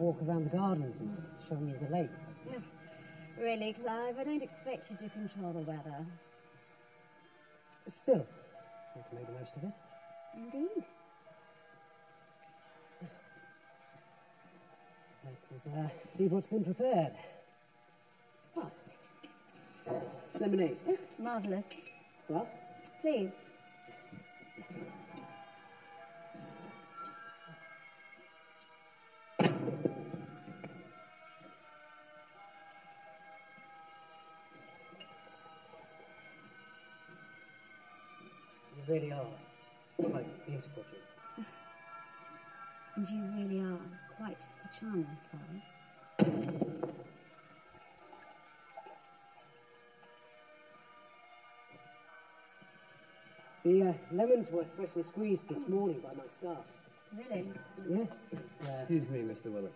Going for a walk around the gardens and show me the lake. Really, Clive, I don't expect you to control the weather. Still, we can make the most of it. Indeed. Let us uh, see what's been prepared. Ah. Lemonade. Marvellous. Glass? Please. Really are quite beautiful, June. And you really are quite a charmer, Clive. The uh, lemons were freshly squeezed this morning by my staff. Really? Yes. Uh, Excuse me, Mr. Willis.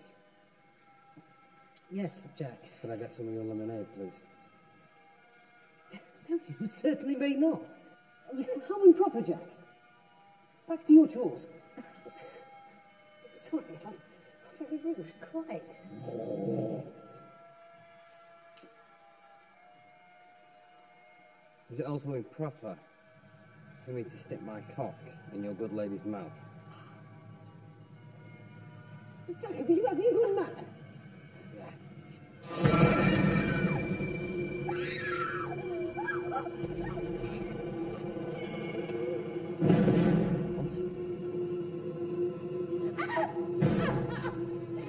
yes, Jack. Can I get some of your lemonade, please? No, you certainly may not. How improper, Jack. Back to your chores. Sorry, I'm very rude. Quite. Is it also improper for me to stick my cock in your good lady's mouth? Jack, have you, have you gone mad?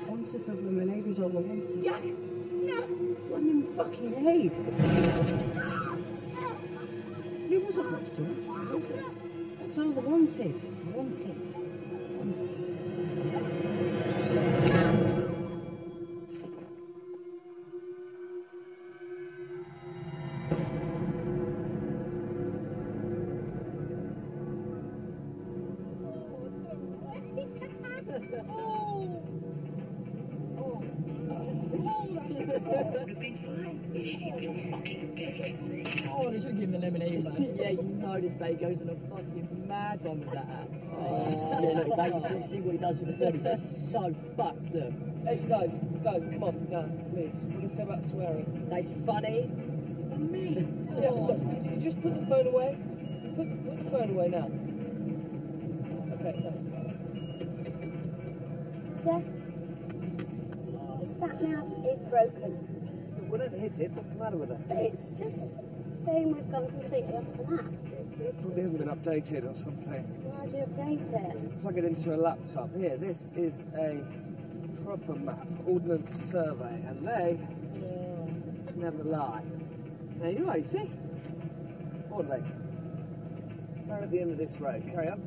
One sip of lemonade is all I want. Jack! No! One in fucking aid. It wasn't much to ask, was it? That's all I wanted. One sip. One sip. You see what he does with the 30s. That's so fucked them. Hey, guys, guys, come on, now, please. What do you say about swearing? That's funny. Me? Yeah, look, you just put the phone away. Put the, put the phone away now. Okay, thanks. Jack? The sat nav is broken. Whatever hit it, what's the matter with it? It's just saying we've gone completely off the map. It probably hasn't been updated or something. Why'd you update it? Plug it into a laptop. Here, this is a proper map, Ordnance Survey, and they never lie. Now, you you see? What lake? We're at the end of this road. Carry on.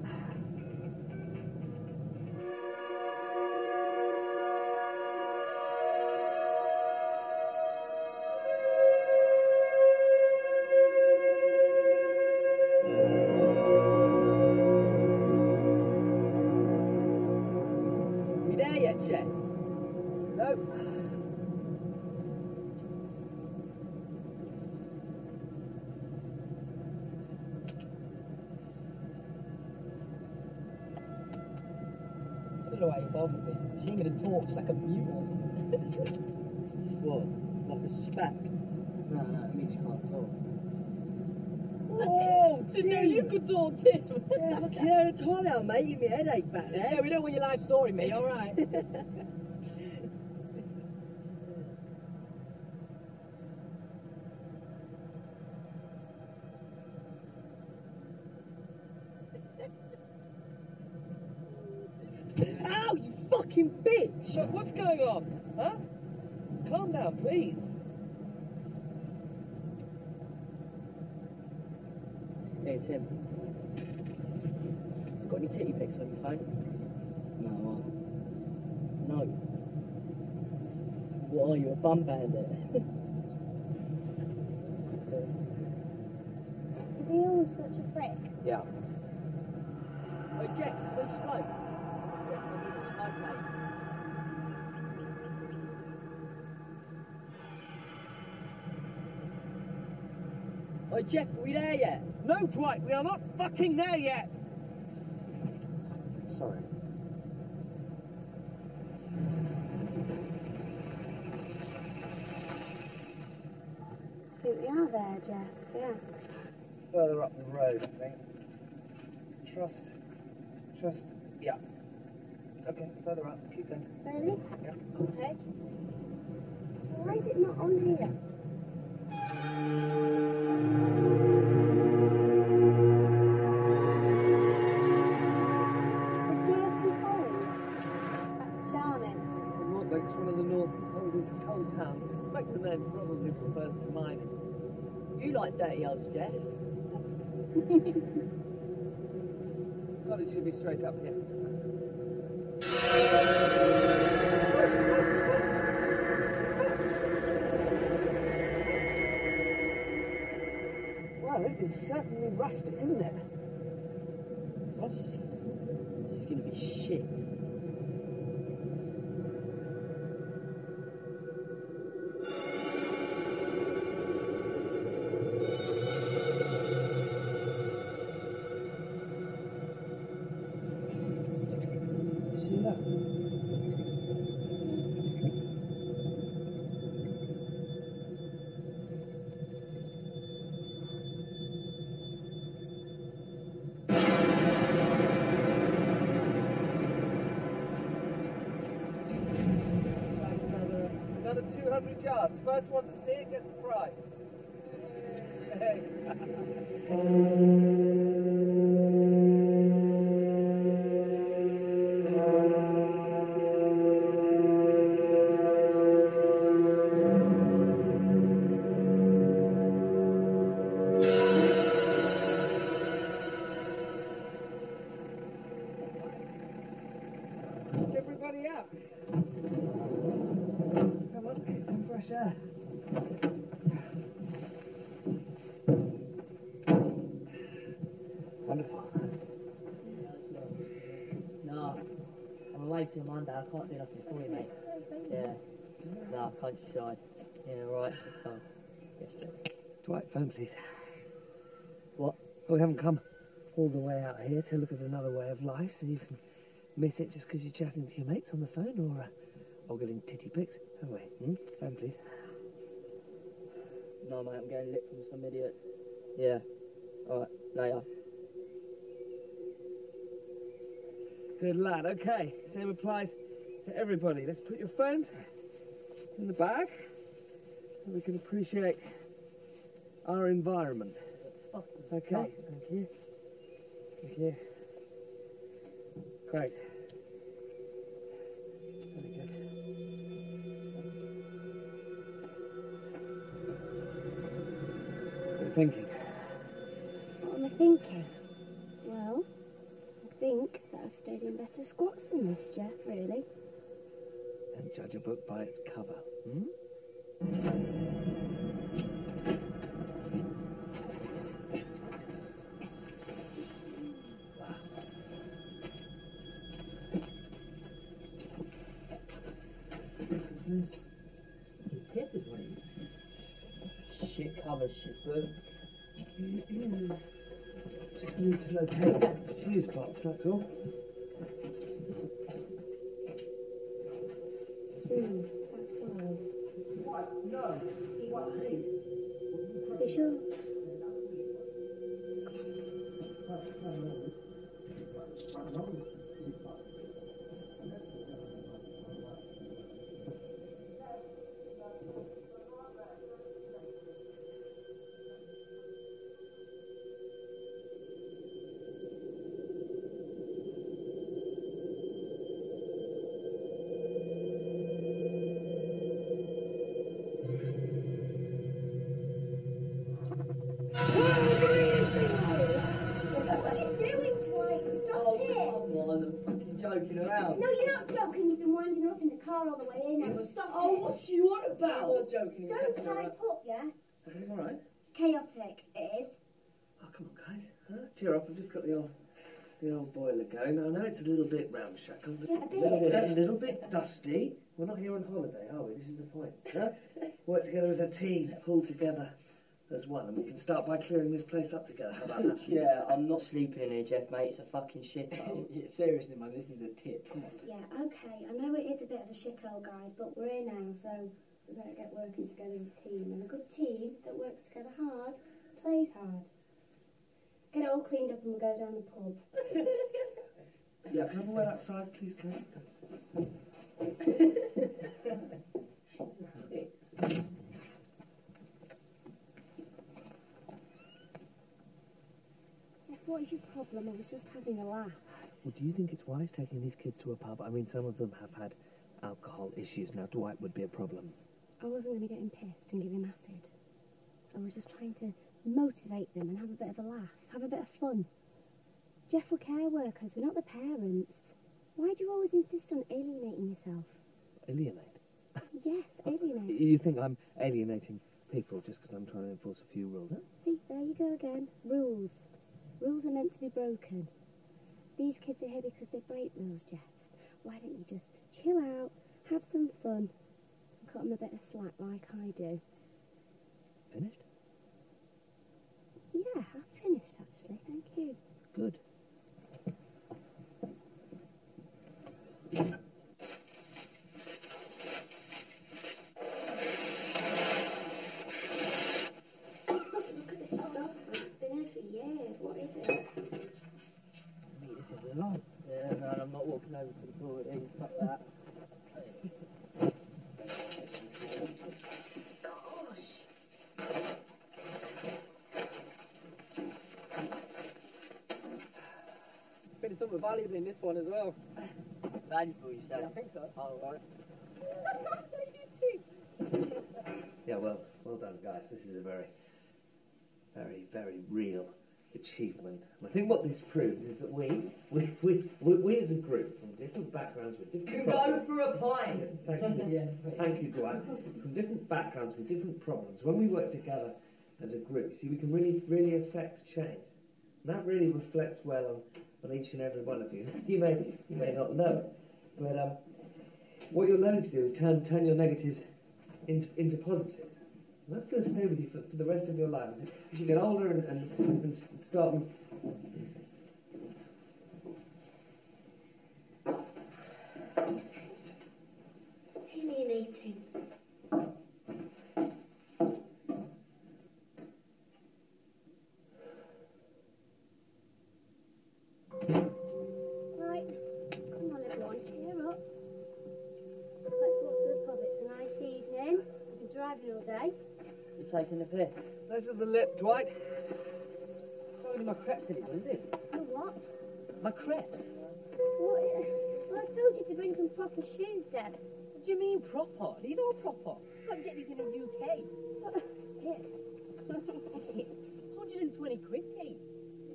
I don't know why you bothered me. She ain't gonna talk like a mute or something. what? Like a spack? No, no, it means you can't talk. Oh, didn't know you could talk, Tim. Yeah, look here, calm down, mate. Give me a headache back there. Yeah, we don't want your life story, mate, alright. Ow, you fucking bitch! Look, what's going on? Huh? Calm down, please. Hey, Tim. You got any titty pics on your phone? No, No. What are you, a bum bandit? Is he always such a prick? Yeah. Oh, Jack, we smoke. Yeah, I need a smoke, mate. Oh, Jeff, are we there yet? No, Dwight, we are not fucking there yet. Sorry. Are there, Jeff. Yeah. Further up the road, I think. Trust. Trust. Yeah. Okay, further up. Keep going. Really? Yeah. Okay. Why is it not on here? Dirty holes, Jeff? God, it should be straight up here. Well, it is certainly rustic, isn't it? What? This is gonna be shit. Can't do nothing for you, mate. Yeah. No, countryside. Yeah, right. So, yes. Dwight, phone please. What? Oh, we haven't come all the way out here to look at another way of life, so you can miss it just because you're chatting to your mates on the phone or, uh, or getting titty pics. Have we? Hmm? Phone please. No, mate, I'm getting lit from some idiot. Yeah. Alright, later. Good lad. Okay, same applies to everybody. Let's put your phones in the bag so we can appreciate our environment. Oh, okay, oh. thank you. Thank you. Great. Very good. What are you thinking? What am I thinking? Well, I think that I've stayed in better squats than this, Jeff, really. Judge a book by its cover. Hmm? This? The tip is what it is. Shit cover, shit book. Just need to locate the fuse box, that's all. It's a little bit ramshackle, Yeah, a little bit, a little bit dusty. We're not here on holiday, are we? This is the point. Huh? Work together as a team, pull together as one, and we can start by clearing this place up together. How about that? Yeah, I'm not sleeping in here, Jeff, mate. It's a fucking shithole. Yeah, seriously, man, this is a tip. Come on. Yeah, okay. I know it is a bit of a shithole, guys, but we're here now, so We better get working together as a team, and a good team that works together hard plays hard. Get it all cleaned up and we'll go down the pub. Yeah, can I have a word outside, please, Kate? Jeff, what is your problem? I was just having a laugh. Well, do you think it's wise taking these kids to a pub? I mean, some of them have had alcohol issues. Now, Dwight would be a problem. I wasn't going to get him pissed and give him acid. I was just trying to motivate them and have a bit of a laugh, have a bit of fun. Jeff, we're care workers, we're not the parents. Why do you always insist on alienating yourself? Alienate. Yes, alienate. You think I'm alienating people just because I'm trying to enforce a few rules? Huh? See, there you go again. Rules. Rules are meant to be broken. These kids are here because they break rules, Jeff. Why don't you just chill out, have some fun, and cut them a bit of slack like I do? Finished? Yeah, I've finished actually, thank you. Good. Bit of something valuable in this one as well. Valuable, you say? I think so. Oh, right. Yeah, well, well done, guys. This is a very, very, very real achievement. And I think what this proves is that we, we, we, we, we as a group, from different backgrounds with different Go problems, for a pint. Thank you. yeah. Thank you, Dwight. From different backgrounds with different problems, when we work together as a group, you see, we can really, really affect change. And that really reflects well on, on each and every one of you. You may, you may not know, but um, what you're learning to do is turn, turn your negatives into, into positives. And that's going to stay with you for, for the rest of your life. As, you get older and, and, and start Alienating. Right, come on everyone, cheer up. Let's walk to the pub. It's a nice evening. I've been driving all day. You're taking a piss. This is the lip, Dwight. Only my crepes in it, is it? Oh, what? My crepes? What? Eh, well, I told you to bring some proper shoes, Deb. What do you mean proper? These are proper. You can't get these in the UK. Here. 120 quid, Pete.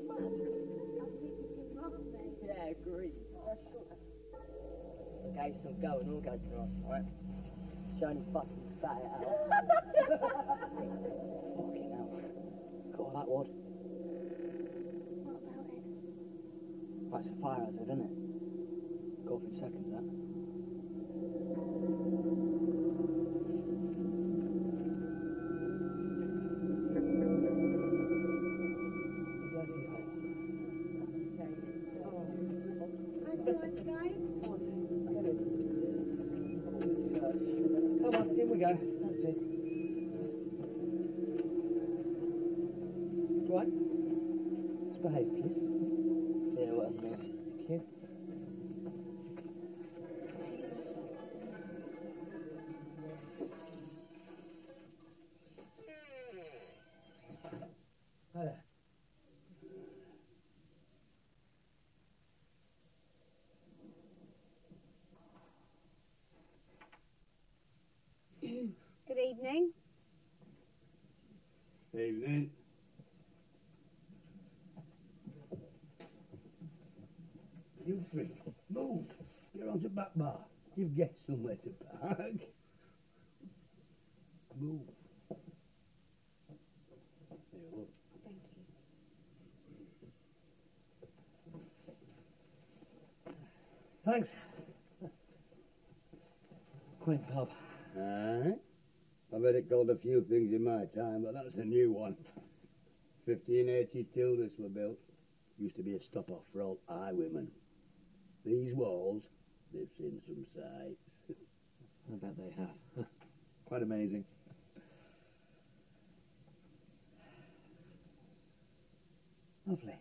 What? I'll take you to Rob, babe. Yeah, agree. Okay, so go and all goes to us, right? Shiny fucking it out. fucking hell. Got all that wood. What about it? It's a fire hazard, isn't it? Go in seconds, that. You move. You're on the back bar. You've got somewhere to park. Move. There you. Thank you. Thanks. Quaint pub. Aye. I've heard it called a few things in my time, but that's a new one. 1582 this were built. Used to be a stop-off for all highwaymen. These walls, they've seen some sights. I bet they have. Quite amazing. Lovely.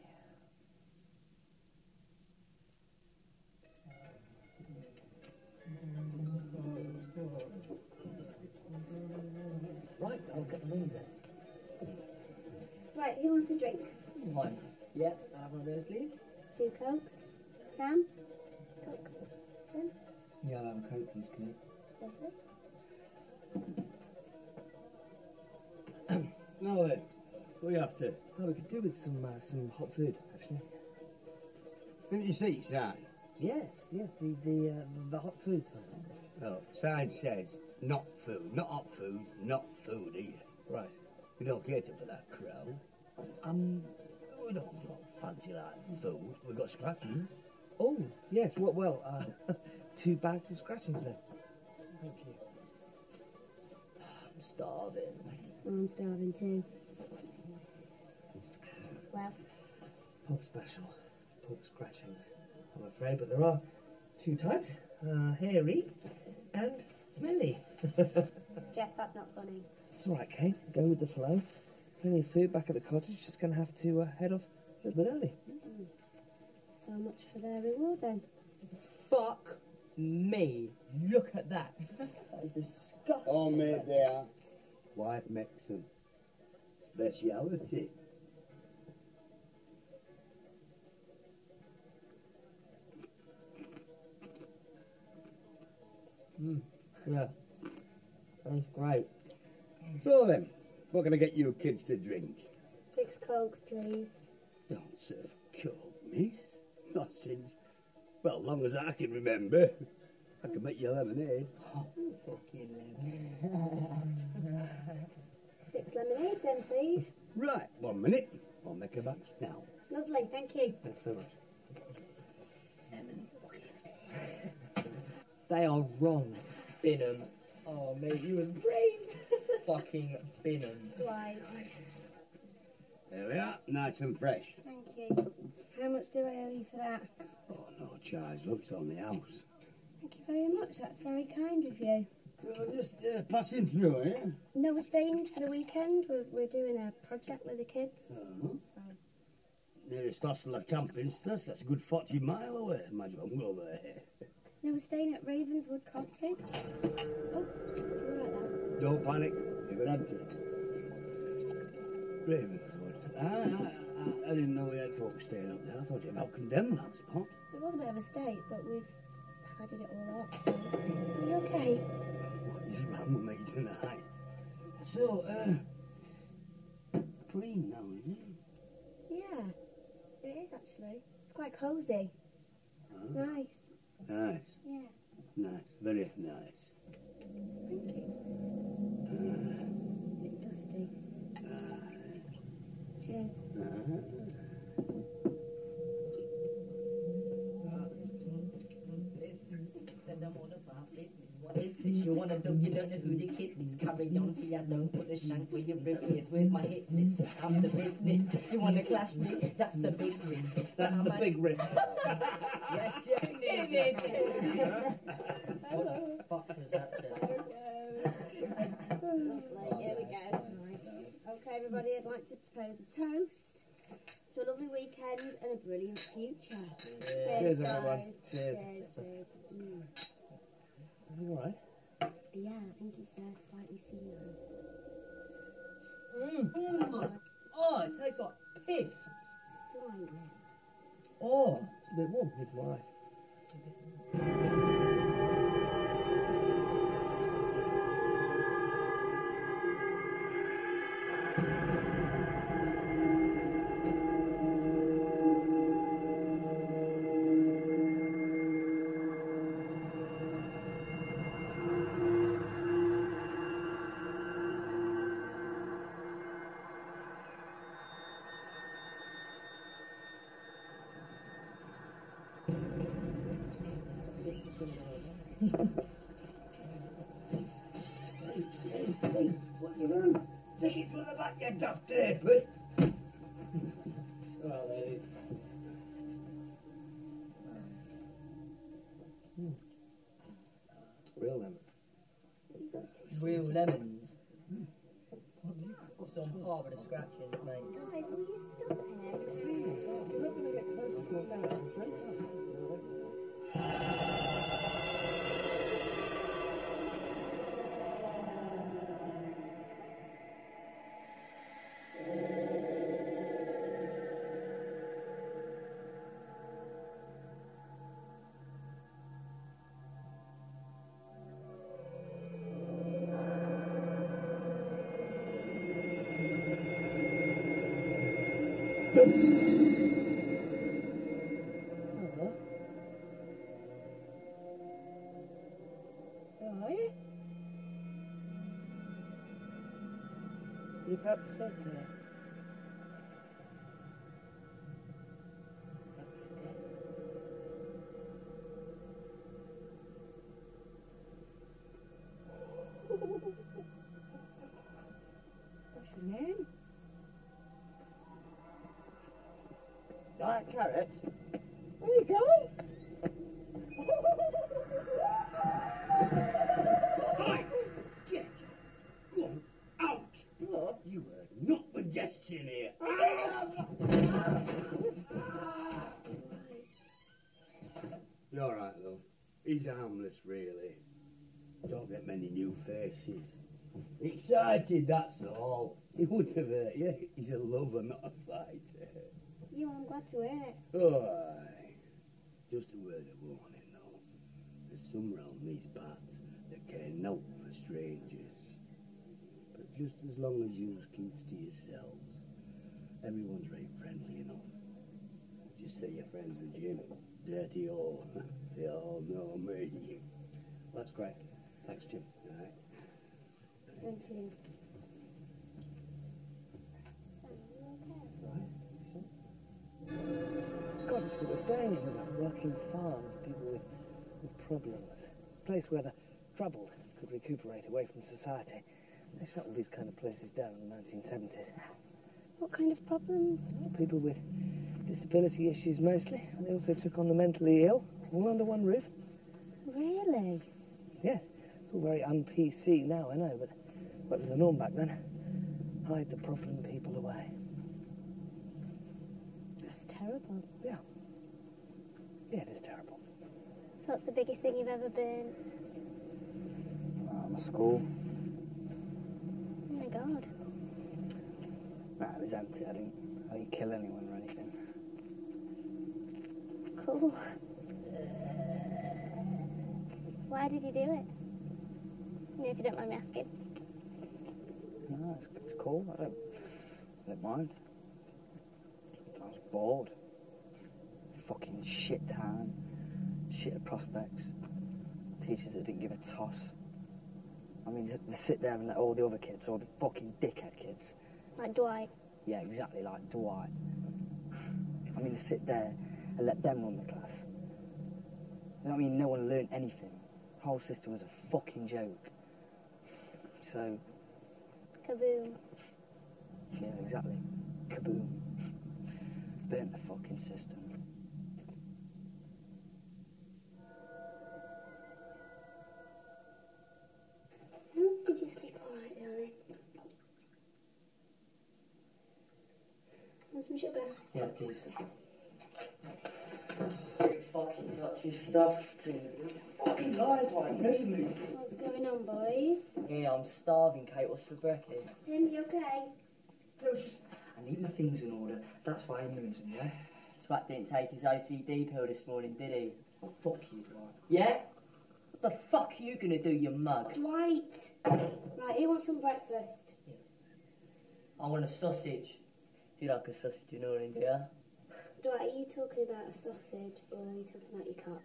Right, I'll get them in then. Right, who wants a drink? One. Yeah, have one of those, please. Two cokes. Sam? Yeah, I'll have a coke, please, Kate. Lovely. Now then, what are you after? Oh, we could do with some uh, some hot food, actually. Didn't you see, Si? Yes, yes, the the uh, the hot food sign. Oh, sign says not food, not hot food, not food here. Right. We don't cater for that crowd. Um, we don't, we don't fancy that food. We've got scratching. Oh, yes. Well, well uh, two bags of scratchings then. Thank you. I'm starving. Well, I'm starving too. Well, Pork special, pork scratchings. I'm afraid, but there are two types: uh, hairy and smelly. Jeff, that's not funny. It's all right, Kate. Go with the flow. Plenty of food back at the cottage. Just going to have to uh, head off a little bit early. So much for their reward then. Fuck me. Look at that. That is disgusting. Oh, mate, they are. White Mexican. Speciality. Mm, yeah. Sounds great. So then, what can I get you kids to drink? Six cokes, please. Don't serve coke, miss. Not since, well, long as I can remember. I can make you lemonade. Fucking lemon. Six lemonades then, please. Right, one minute. I'll make a batch now. Lovely, thank you. Thanks so much. They are wrong. Binham. Oh, mate, you was brave. Fucking Binham. Right, There we are, nice and fresh. thank you. How much do I owe you for that? Oh, no charge, love, it's on the house. Thank you very much. That's very kind of you. Well, just uh, passing through, eh? No, we're staying for the weekend. We're, we're doing a project with the kids. Uh-huh. So, Nearest hostel of that's a good 40 mile away. Imagine I'm go there. no, we're staying at Ravenswood Cottage. Oh, you're right there. Don't panic, you've got empty. Ravenswood. Ah, I, I, I didn't know we had folks staying up there. I thought you'd about condemned that spot. It was a bit of a state, but we've tidied it all up. So, are you okay? What is wrong with me tonight? So, uh, clean now, is it? Yeah, it is actually. It's quite cosy. It's nice. Nice, Yeah, nice, very nice. thank you. Cheers. uh, What is this? You wanna do, you don't know who the kid is. Carry on, see, I don't put the shank where your rib is. Where's my hit list? I'm the business. You wanna clash me? That's the big risk. That's the big risk. Yes, it is. What the fuck does that say? Lovely. Here we go. Okay, everybody, I'd like to propose a toast to a lovely weekend and a brilliant future. Cheers, guys. everyone. Cheers. Cheers, cheers. Mm. All right. Yeah, I think it's uh, slightly senile. Mm. Oh, it tastes like piss. Oh. It's a bit warm. Need some ice. It from the back, you How you? You've Right, carrot. Where are you going? Get Go out! You are not my guests in here. You're all right, though. He's harmless, really. Don't get many new faces. Excited, that's all. He wouldn't have hurt you. He's a lover, not a fighter. You, I'm glad to hear it. Aye. Just a word of warning, though. There's some round these parts that care naught for strangers. But just as long as you keeps to yourselves, everyone's right friendly enough. Just say you're friends with Jim. Dirty all. they all know me. That's great. Thanks, Jim. Right. Thank you. It's we're staying in was a working farm, for people with, with problems. A place where the troubled could recuperate away from society. They shut all these kind of places down in the 1970s. What kind of problems? People with disability issues mostly. And they also took on the mentally ill, all under one roof. Really? Yes, it's all very un-PC now, I know, but what was the norm back then? Hide the problem people away. That's terrible. Yeah, it is terrible. So what's the biggest thing you've ever been? Um, school. Oh my god. Nah, it was empty. I didn't, I didn't kill anyone or anything. Cool. Why did you do it? You know, if you don't mind me asking. No, it's, it's cool. I don't, I don't mind. I was bored. Fucking shit town. Shit of prospects. Teachers that didn't give a toss. I mean, just to sit there and let all the other kids, all the fucking dickhead kids, Like Dwight. yeah, exactly like Dwight. I mean, to sit there and let them run the class. You know what I mean? No one learned anything. The whole system was a fucking joke. So, Kaboom. Yeah, exactly. Kaboom. Burnt the fucking system. Want some sugar? Yeah, please. Fucking touch your stuff, too. Fucking lied like me. What's going on, boys? Yeah, I'm starving, Kate. What's for breakfast? Tim, you okay? I need my things in order. That's why I'm losing, yeah? Sprat didn't take his OCD pill this morning, did he? Oh, fuck you, Dwight. Yeah? What the fuck are you gonna do, you mug? Dwight! Right, who wants some breakfast? Yeah. I want a sausage. Do you like a sausage in the morning, do you? Dwight, are you talking about a sausage or are you talking about your cock?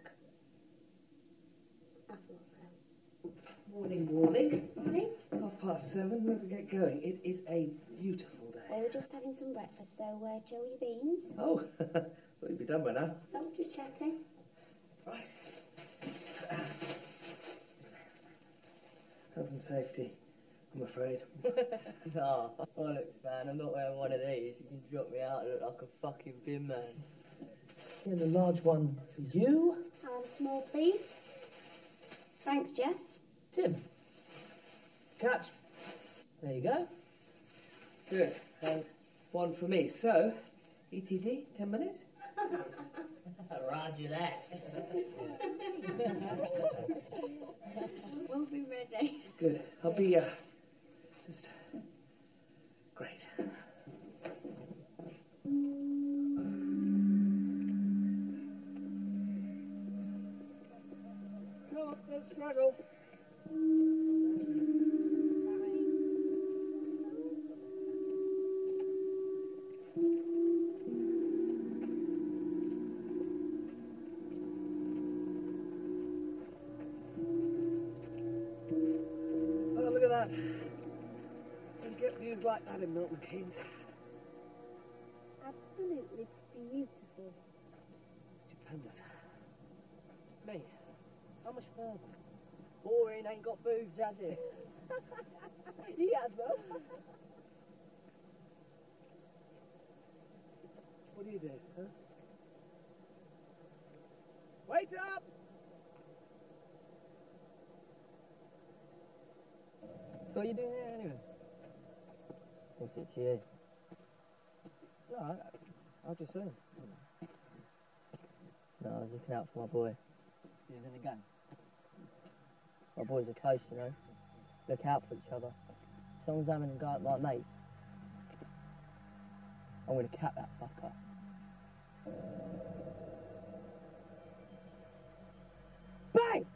I thought so. Morning, morning. Morning. Half past seven. Let's get going. It is a beautiful day. We day. were just having some breakfast, so uh, Joe, your beans? Oh, thought you'd be done by now. Oh, just chatting. Right. Health and safety, I'm afraid. nah, oh, look, man, I'm not wearing one of these. You can drop me out and look like a fucking bin man. Here's a large one for you. I'll have a small, please. Thanks, Jeff. Tim. Catch. There you go. Good. And one for me. So, ETD, 10 minutes? Roger that. We'll be ready. Good. I'll be, uh, just... views in Milton Keynes. Absolutely beautiful. Stupendous. Me? How much further? Boring, ain't got boobs, has it? he has though. What do you do, huh? Wait up! So you doing here it to you? No, I, I just saying. No, I was looking out for my boy. Using a gun. My boy's a coach, you know. Look out for each other. Someone's having a go at my mate. I'm gonna cap that fucker. Bang!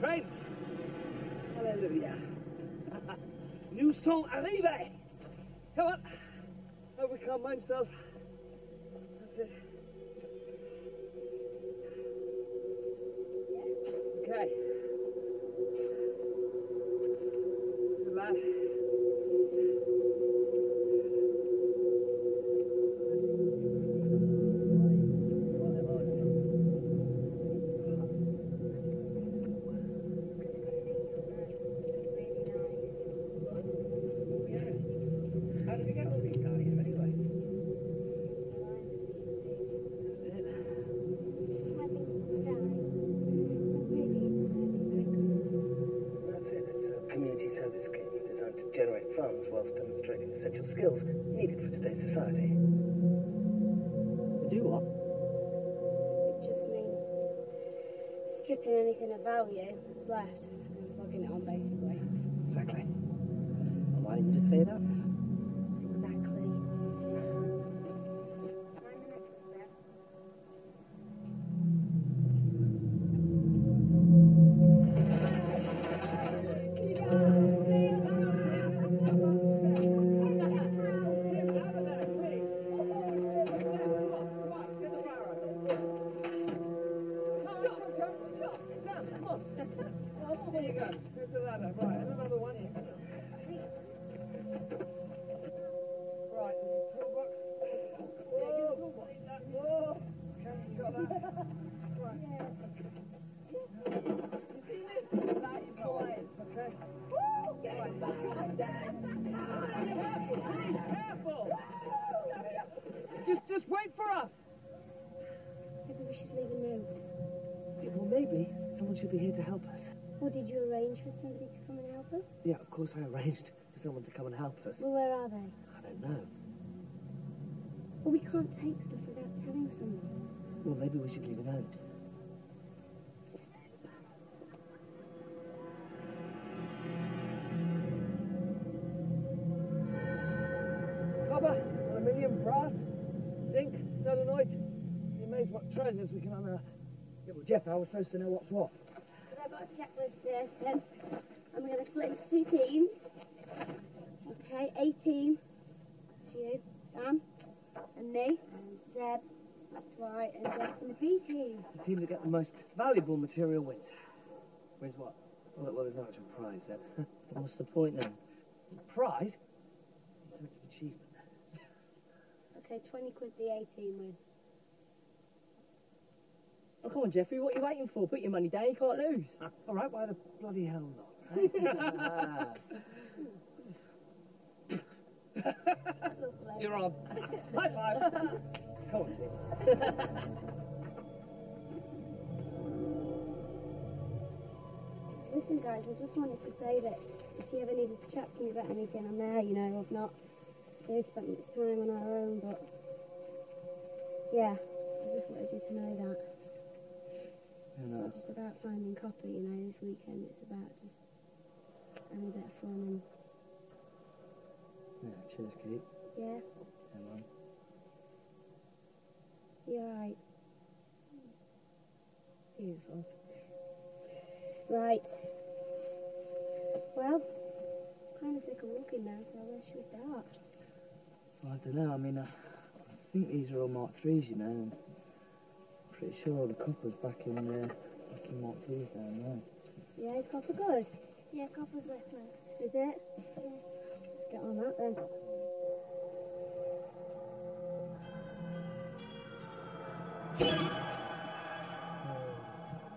Friends, hallelujah. New song arrive. Come on. Hope we can't mind Yeah, of course I arranged for someone to come and help us. Well, where are they? I don't know. Well, we can't take stuff without telling someone. Well, maybe we should leave a note. Copper, aluminium, brass, zinc, solenoid. Be amazed what treasures we can unearth. Yeah, well, Jeff, I was supposed to know what's what. But I've got a checklist here, so I'm going to split into two teams. Okay, A team. That's you, Sam, and me, and Zeb, Dwight, and Jeff in the B team. The team that get the most valuable material wins. Wins what? Well, well there's no actual prize then. What's the point then? prize? It's achievement. Okay, 20 quid the 18 win. Oh, come on, Jeffrey, what are you waiting for? Put your money down, you can't lose. All right, why the bloody hell not? You're on. High five. come on, Dick. Listen, guys, I just wanted to say that if you ever needed to chat to me about anything, I'm there, you know. I've not really spent much time on our own, but yeah, I just wanted you to know that. It's not just about finding copper, you know, this weekend. It's about just having a bit of fun and, Yeah, cheers, Kate. yeah, Hang on. you're right. Beautiful. Right. Well, kind of sick of walking now, so where should we start? Well, I don't know. I mean, uh, I think these are all Mark threes, you know. I'm pretty sure all the coppers back in uh, back in Mark threes down there. Yeah, is copper good? Yeah, copper's left most. Is it? Let's get on that then.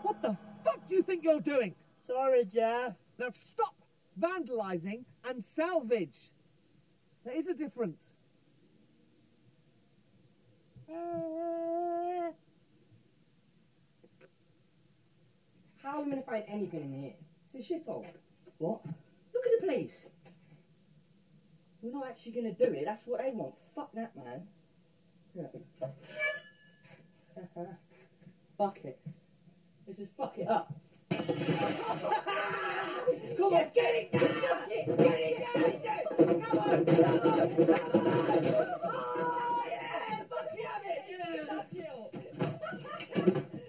What the fuck do you think you're doing? Sorry, Jeff. Now stop vandalising and salvage. There is a difference. How am I going to find anything in here? It's a shithole. What? Look at the police. We're not actually going to do it. That's what they want. Fuck that, man. Yeah. fuck it. Let's just fuck it up. Come on, get it down! Get it, get it down! Come on, come on, come on! Oh, yeah! Fuck you, have it! Yeah, that's it!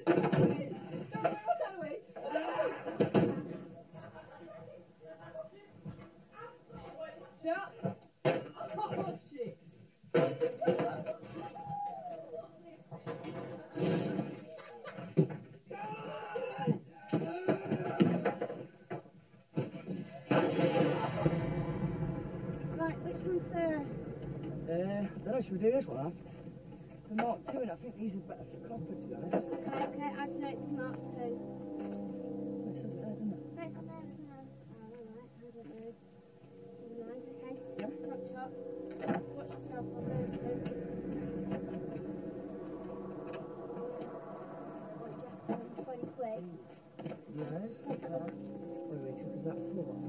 know, should we do this one, huh? It's a Mark II, and I think these are better for copper, to be honest. Okay, okay, add your notes to Mark 2. It says it there, doesn't it? No, it's not there, isn't oh, it? Oh, alright, I don't know. Never mind, okay. Yeah. Chop, chop. Watch yourself on those two. What, Jeff, tell him 20 quid? Yes. Wait, wait, because that toolbox, mate. What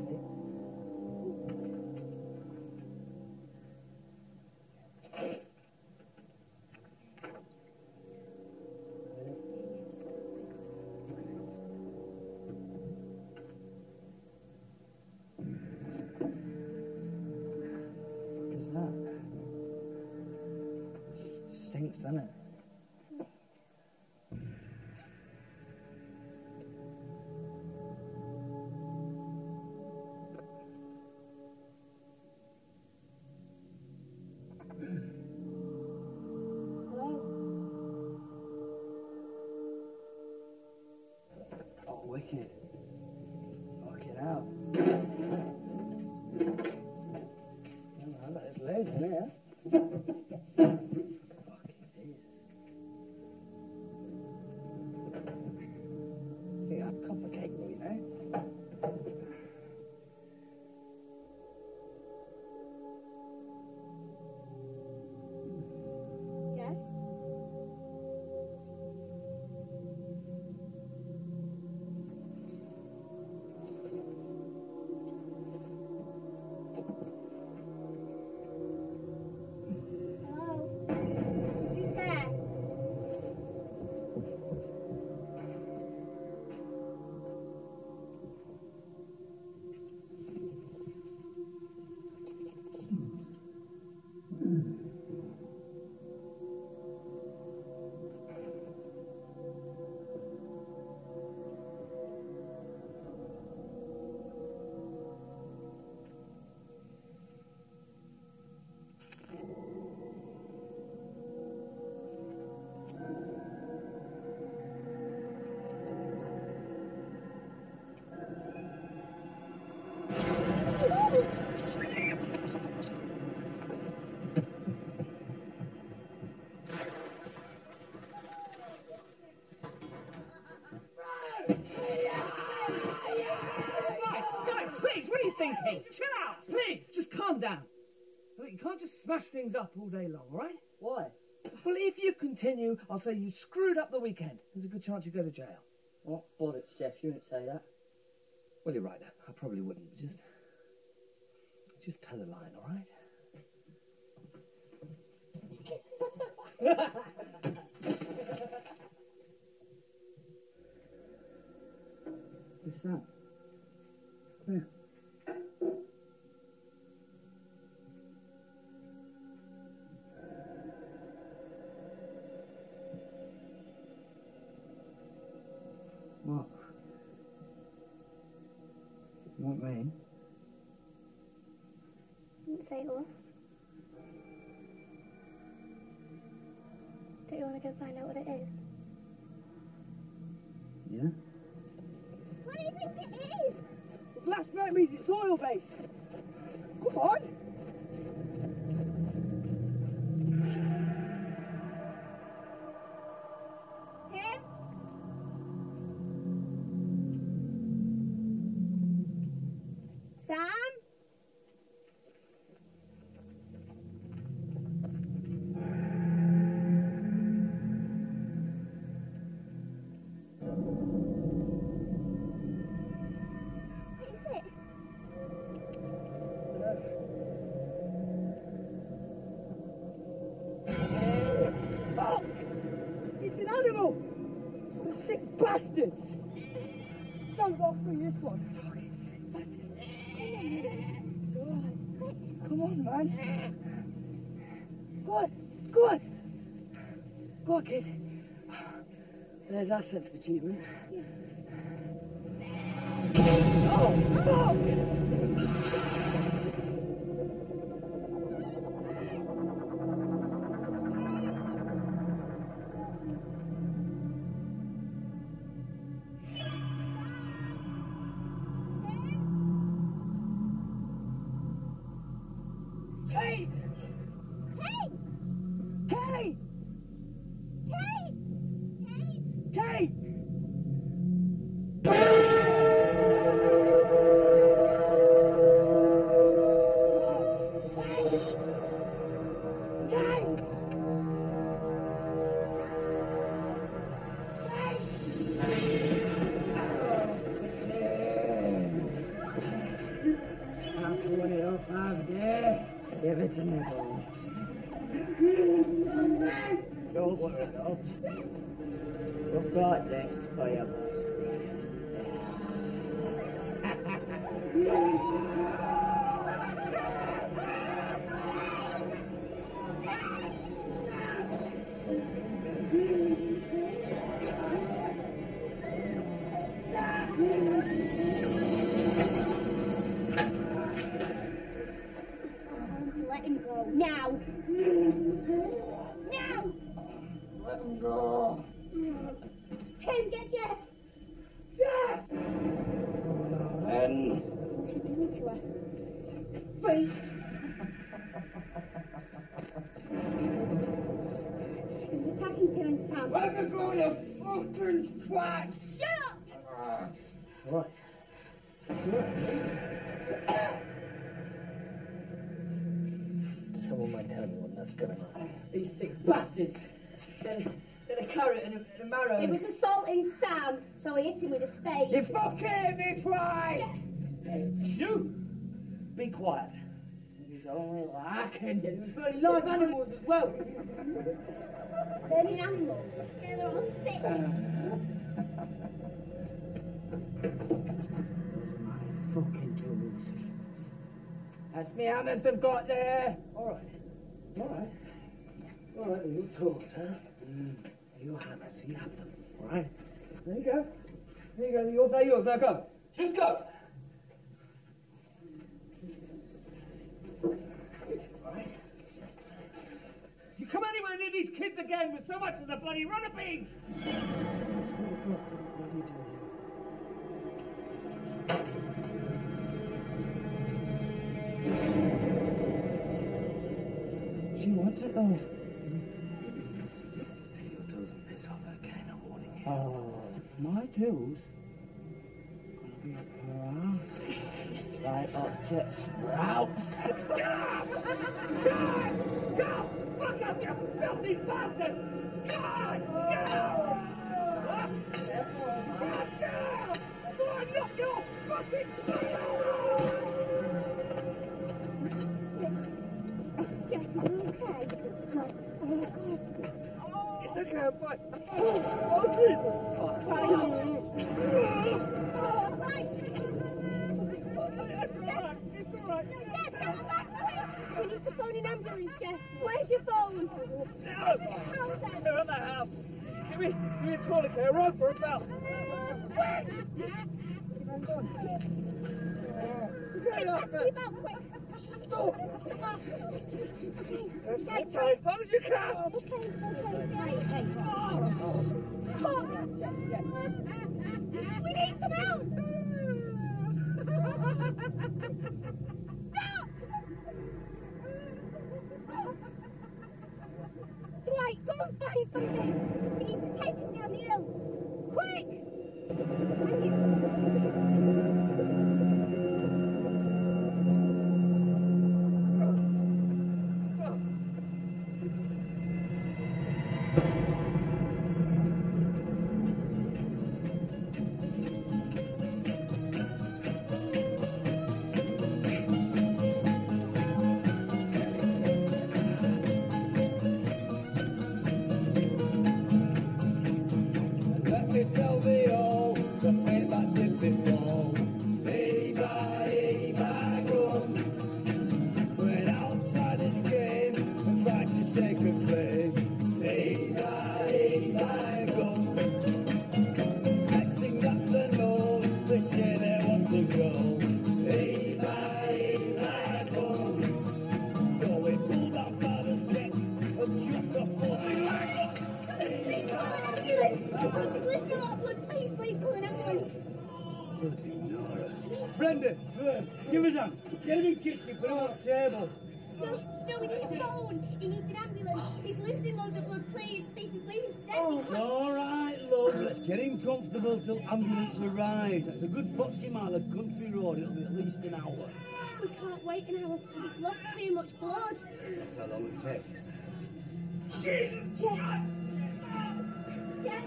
Hey, chill out, please. Just calm down. Look, you can't just smash things up all day long, all right? Why? Well, if you continue, I'll say you screwed up the weekend. There's a good chance you go to jail. What bollocks, Jeff? You wouldn't say that. Well, you're right. I probably wouldn't. Just, just tell a line, all right? Didn't say to us. Don't you want to go find out what it is? Yeah? What do you think it is? Flashback means it's oil base. Come on. Go on, kid. There's our sense of achievement. Oh, fuck! Tell me what that's going on. These sick bastards! Then, then a carrot and a, and a marrow. It was assaulting Sam, so I hit him with a spade. You fucking hit me twice! Hey, you! Be quiet. He's only larking. There was bloody live animals as well. Burning animals. Yeah, they're all sick. My fucking tools. That's me hammers they've got there. All right. All right. All right, your tools, huh? Mm. Your hammers, you have them. All right. There you go. There you go. Yours, they're yours. Now go. Just go. Right. You come anywhere near these kids again with so much as a bloody runner are you? She wants it though. Take your tools and piss off, okay? I'm warning you. Oh, my tools? Gonna be up her ass. Right up to sprouts. Jeff, you okay? Oh, God. It's okay, I'm fine. Oh, Jesus. It's all right. We need to phone an ambulance, Get Be it. about quick. Take time as long as you. Okay, okay, hey, hey. Oh. We need some help! Stop! Dwight, go and find something! We need to take him down the hill! Quick! Comfortable till ambulance arrives. That's a good 40 mile of country road. It'll be at least an hour. We can't wait an hour. He's lost too much blood. That's how long it takes. Jeff. Jeff.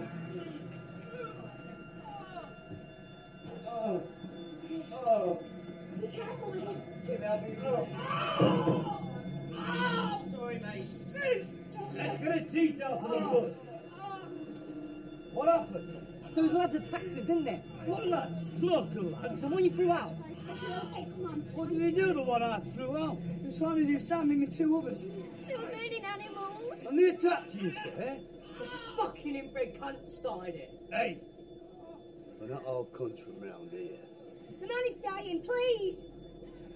Oh, oh, Be careful with him. Tim, help me! Oh! Oh! Sorry, mate. let's get a teeth out for the blood. What happened? There was lads attacked him, didn't there? What lads? Local lads. The one you threw out. Okay, come on. What did they do, the one I threw out? They were trying to do Sammy and two others. They were burning animals. And they attacked you, sir? Fucking inbred cunt started it. Hey, we're not all country round here. The man is dying, please.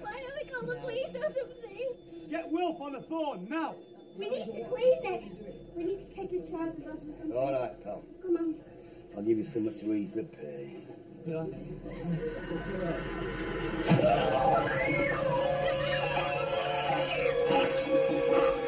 Why don't we call the police or something? Get Wilf on the phone now. We need to clean it. We need to take his trousers off or something. All right, pal. Come on. I'll give you something to ease the pain. Fucking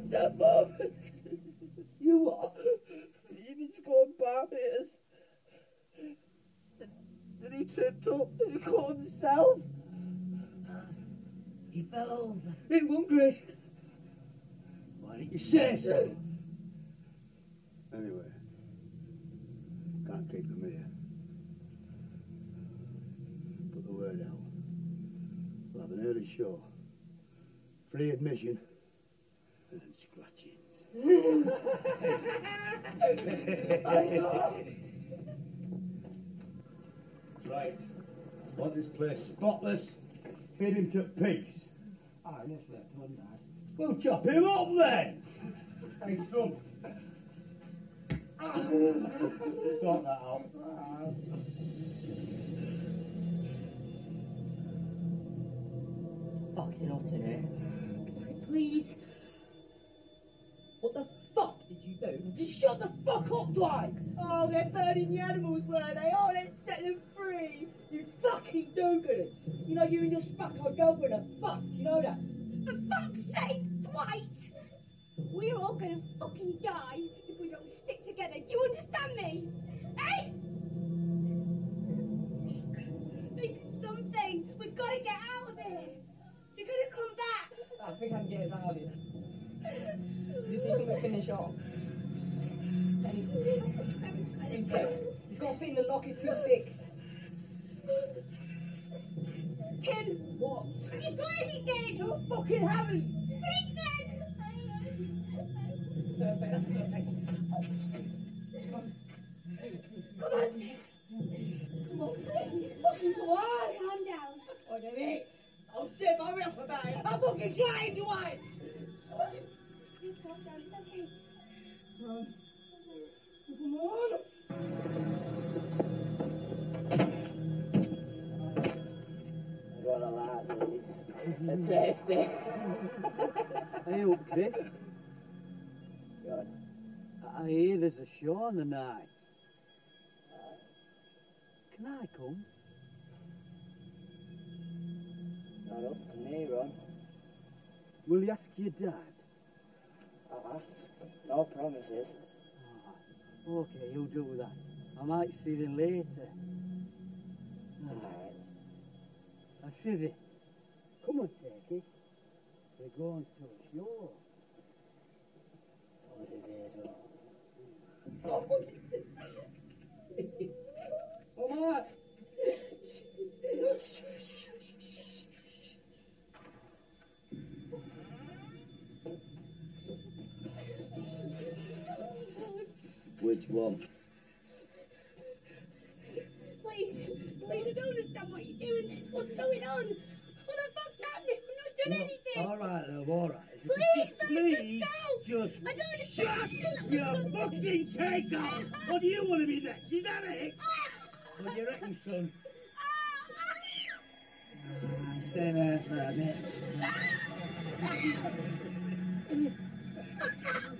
and ripped yourself off. You what? You need to go and barriers. And he tripped up and he caught himself. He fell over. It won't, Chris. Why didn't you say so? Anyway, can't keep him here. Put the word out. We'll have an early show. Free admission. And then scratchings. right. Want this place spotless, fit him to piece. Ah, yes, we have done that. We'll chop him up then. Hey, son. Sort that out. Fucking hot in here. Please. What the do? Shut the fuck up, Dwight! Oh, they're burning the animals, were they? Oh, let's set them free! You fucking do-gooders! You know, you and your Spacko girlfriend are fucked, you know that? For fuck's sake, Dwight! We're all gonna fucking die if we don't stick together. Do you understand me? Eh? Think of something. We've got to get out of here. You're gonna come back. I think I can get us out of here. Just need something to finish off. Let him, He's got to fit the lock, it's too thick. Tim, What? have you got anything? You fucking haven't! Speak then. Perfect, that's perfect. Come on. Come on. Fucking go on. Calm down. What a minute! I'll shut my mouth about it! I'm fucking trying, Dwight! Calm down. It's okay. Come on! I got a lot of these. Fantastic. Hey, up, Chris. Good. I hear there's a show on the night. Can I come? Not up to me, Ron. Will you ask your dad? I'll ask. No promises. Okay, you'll do that. I might see them later. Ah, Alright. I see thee. Come on, take it. We're going to a show. What they do? Come on! Which one? Please, please, I don't understand what you're doing. What's going on? What the fuck's happening? I've not done anything. All right, love, all right. Please, Just- please, go. just I don't shut your fucking cake off. What do you want to be next? Is that it? Ah! What do you reckon, son? Ah! Stay there for a bit.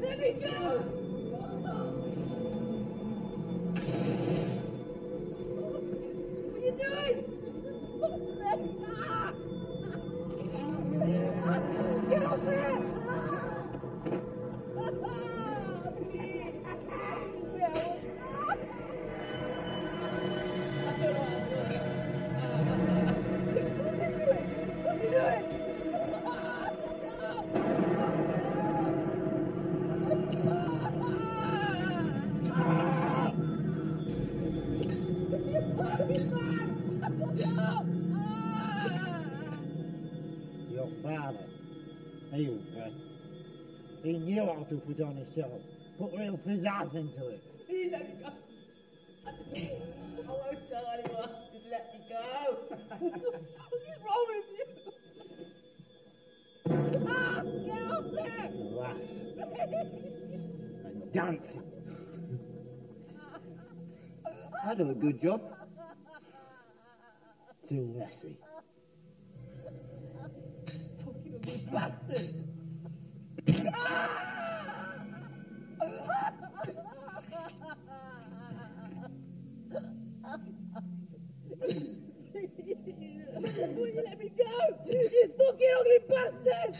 Let me go! He knew how to put on a show. Put real pizzazz into it. Please let me go. I won't tell anyone. Just let me go. What's wrong with you? Ah, get off there! Relax. and dancing. I do a good job. Too messy. Fucking ugly bastard! Will you let me go? You fucking ugly bastard!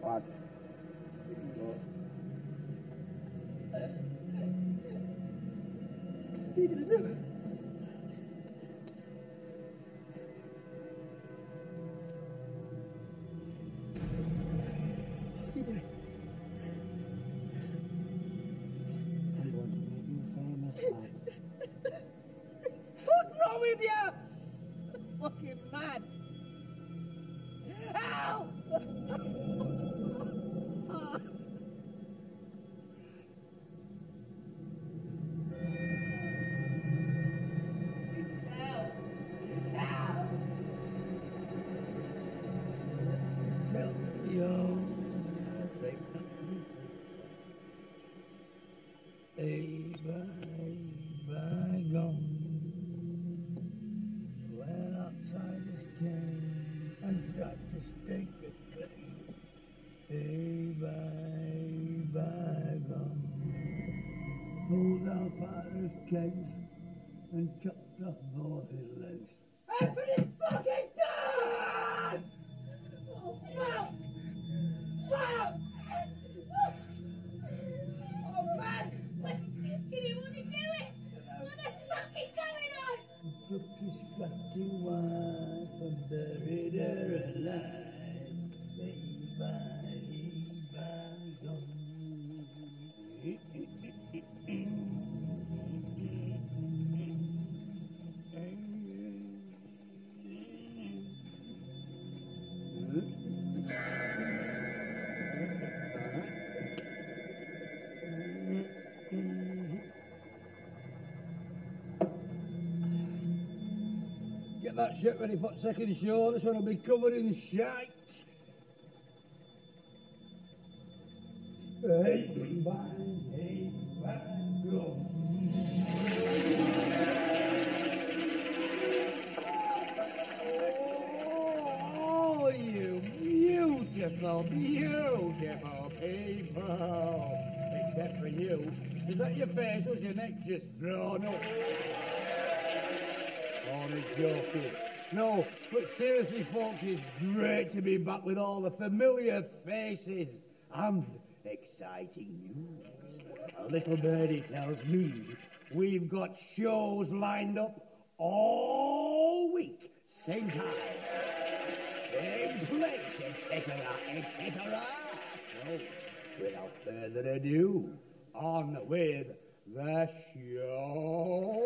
What? Father's and Get that shit ready for second show. This one will be covered in shite. Hey, bye, hey, bye, go. Oh, you beautiful, beautiful people. Except for you. Is that your face or is your neck just thrown up? Joking. No, but seriously, folks, it's great to be back with all the familiar faces and exciting news. A little birdie tells me we've got shows lined up all week, same time, same place, etc., etc. So, without further ado, on with the show.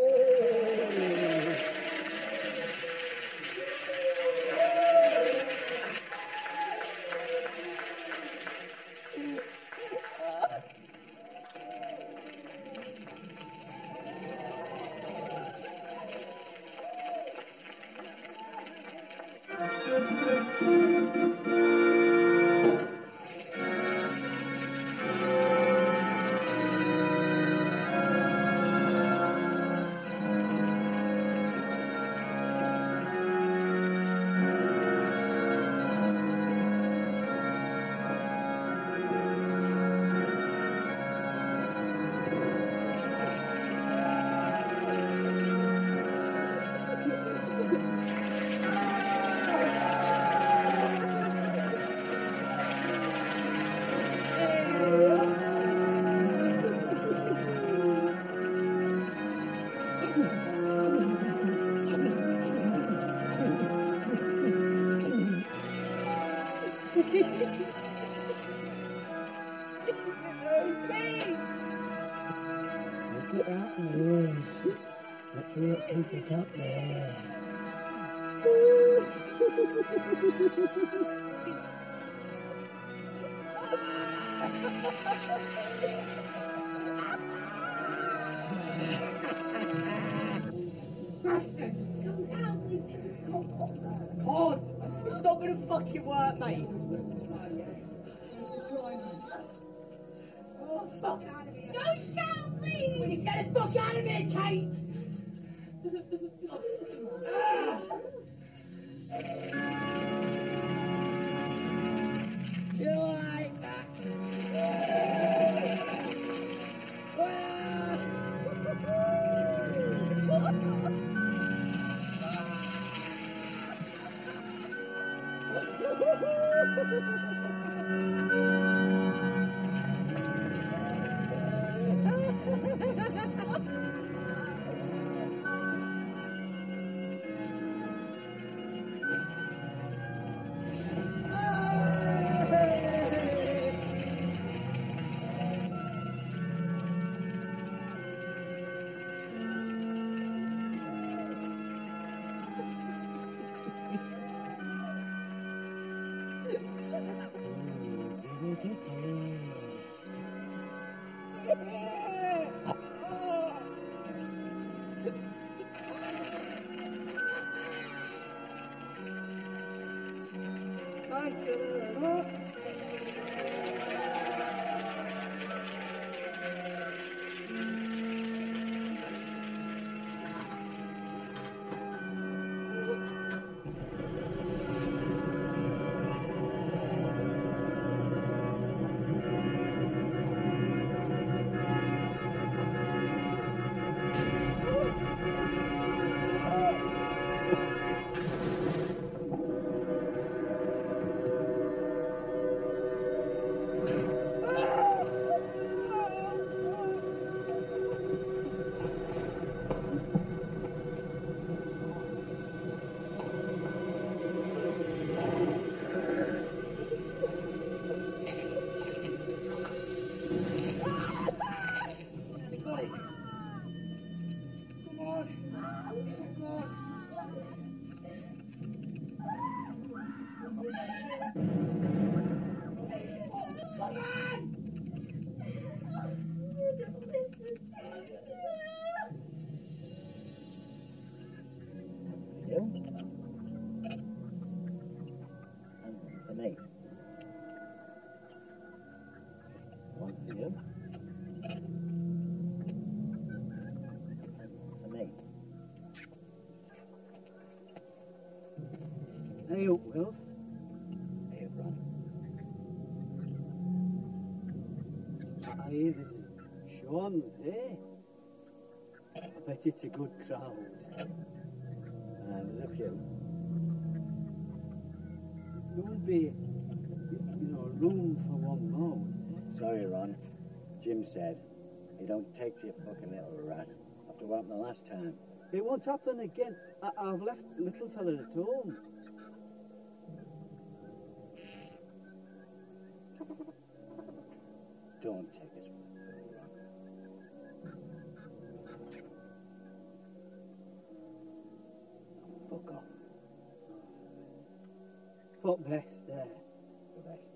Hey, up, Will. Here, Ron. I hear there's a Sean there. I bet it's a good crowd. Uh, there's a few. There won't be, you know, room for one more. Sorry, Ron. Jim said he don't take to your fucking little rat after what happened the last time. It won't happen again. I, I've left the little fella at home. Don't take us for a fool, Ron. Fuck off. What best there? The best.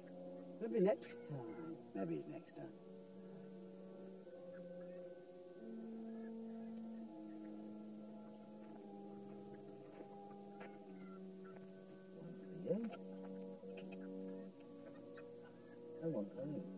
Maybe next time. Maybe it's next time. One for you.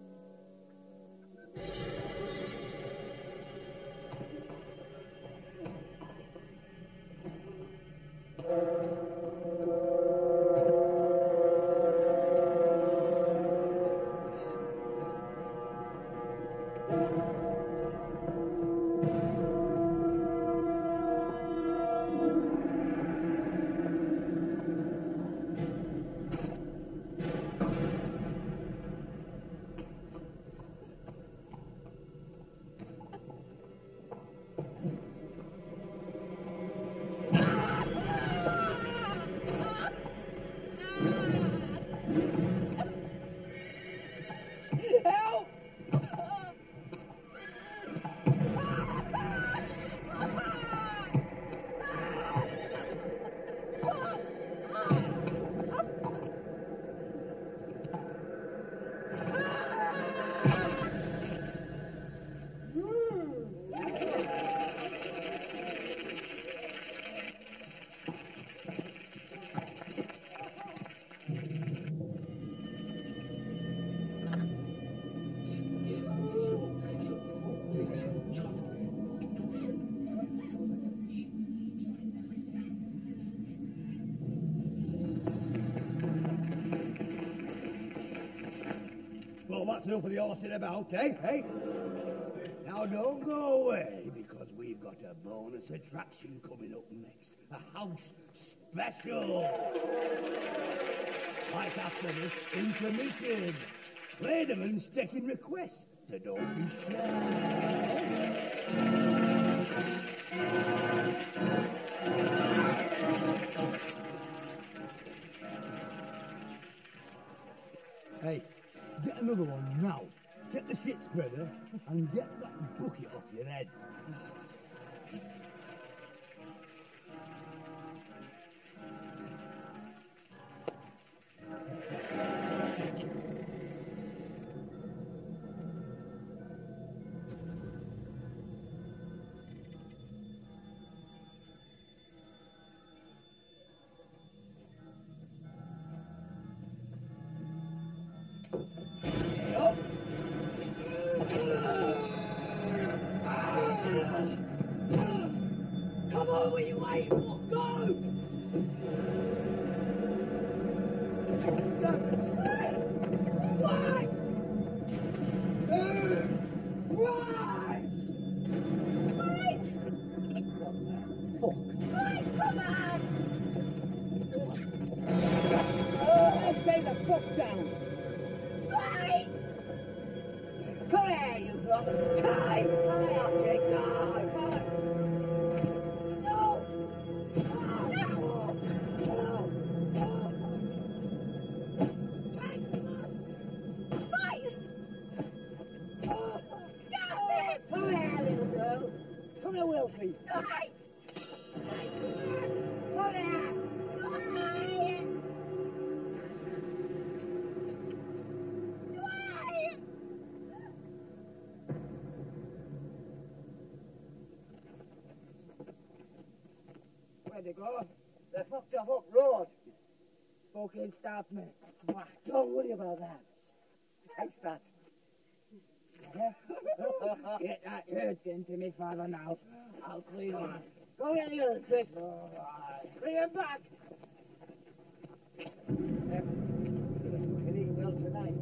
For the horsing about, eh? Hey? Now don't go away, because we've got a bonus attraction coming up next. A house special. Right after this intermission. Ladyman's taking requests, so don't be shy. Hey, get another one shit spreader and get that bucket off your head. Lay the fuck down. Come here, you lot. Kai! Come here, Jake. Me. Don't worry about that. Taste that. Yeah? Get that urge into me, father, now. I'll clean him. Go get the others, Chris. Bring him back. Eat well tonight.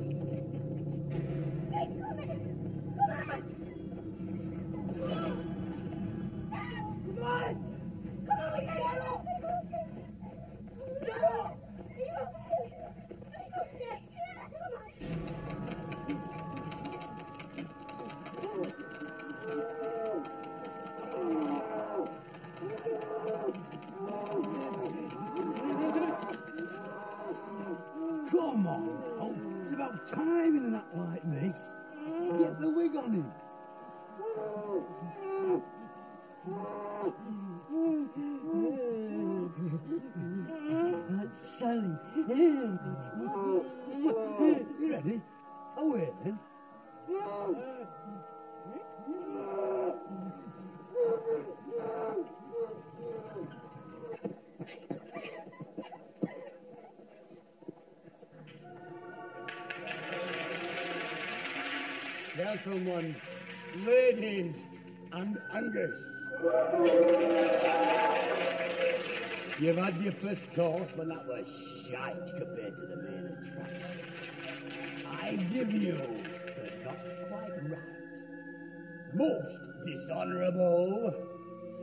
Come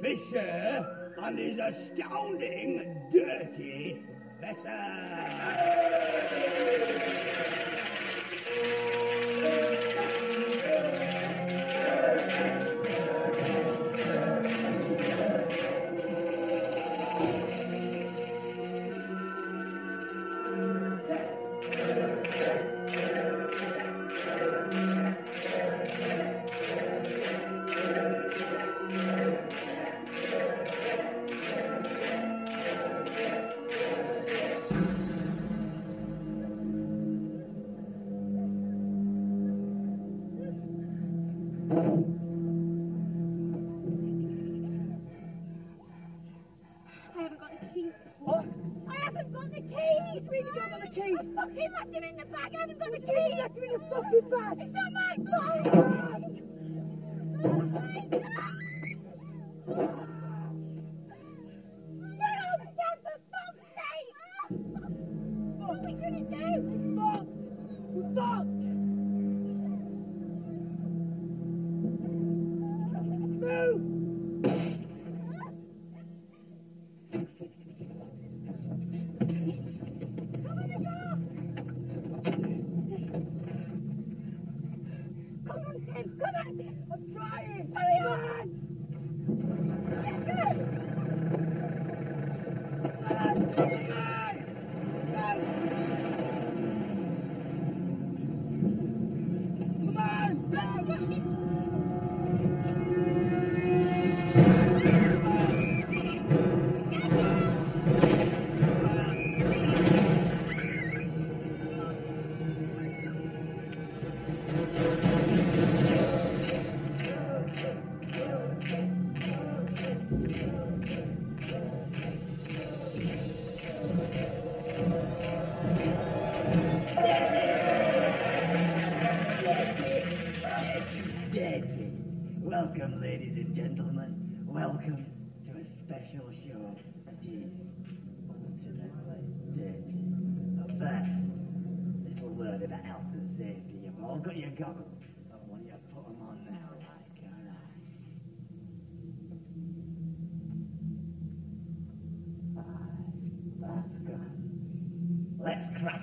Fisher. And his astounding. Dirty I haven't got the keys. What? I haven't got the keys. Really don't got the keys. I fucking left them in the bag. I haven't got the keys. left them in the fucking bag. It's not my fault. Christ.